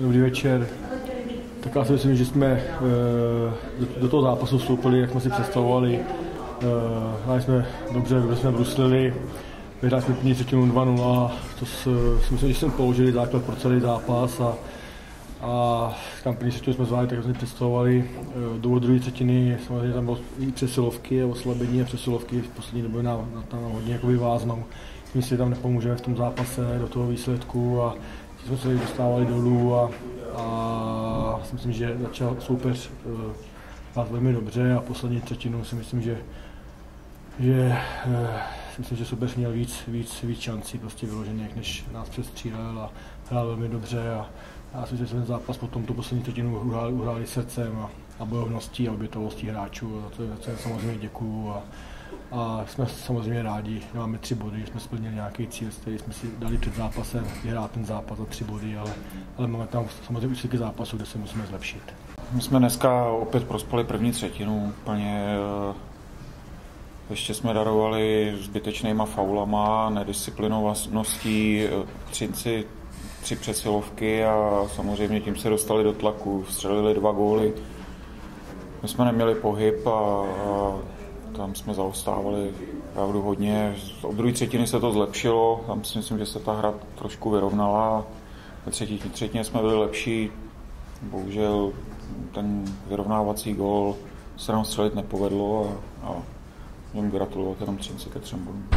Dobrý večer. Tak já si myslím, že jsme e, do, toho zápasu vstoupili, jak jsme si představovali. E, jsme dobře, dobře jsme bruslili. Vyhráli jsme první třetinu 2-0. To si myslím, že jsme položili základ pro celý zápas a, a tam první třetinu jsme zvládli, tak jsme představovali. E, do druhé třetiny samozřejmě tam bylo i přesilovky, oslabení a přesilovky v poslední době na, tam hodně jakoby váznou. Myslím že tam nepomůžeme v tom zápase do toho výsledku a jsme se dostávali dolů a, a si myslím, že začal soupeř uh, hrát velmi dobře a poslední třetinu si myslím, že, že si myslím, že soupeř měl víc, víc, víc šancí prostě vyložených, než nás přestřílel a hrál velmi dobře a já si myslím, že ten zápas potom tu poslední třetinu uhráli, srdcem a, a bojovností a obětovostí hráčů. A to, to je samozřejmě děkuju a, a jsme samozřejmě rádi, že máme tři body, že jsme splnili nějaký cíl, který jsme si dali před zápasem, vyhrát ten zápas za tři body, ale, ale máme tam samozřejmě úseky zápasu, kde se musíme zlepšit. My jsme dneska opět prospali první třetinu, úplně eh, ještě jsme darovali zbytečnýma faulama, nedisciplinovaností, eh, třinci tři přesilovky a samozřejmě tím se dostali do tlaku, vstřelili dva góly. My jsme neměli pohyb a, a tam jsme zaostávali opravdu hodně. Od druhé třetiny se to zlepšilo, tam si myslím, že se ta hra trošku vyrovnala. Ve třetí třetině jsme byli lepší, bohužel ten vyrovnávací gól se nám střelit nepovedlo a, a můžeme gratulovat jenom Třinci ke třem bodům.